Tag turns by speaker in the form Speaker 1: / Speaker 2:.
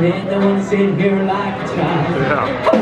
Speaker 1: ain't no one sitting here like a child.
Speaker 2: Yeah.